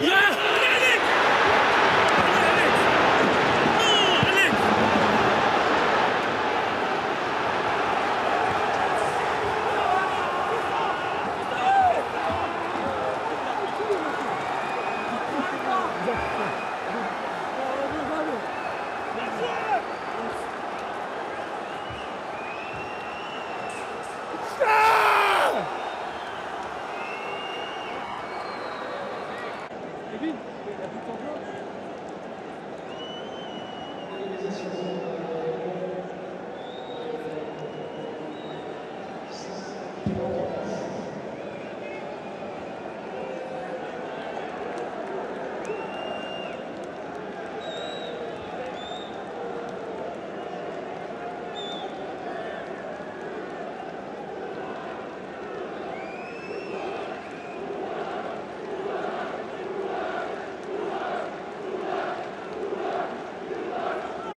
Yeah! Kevin, il.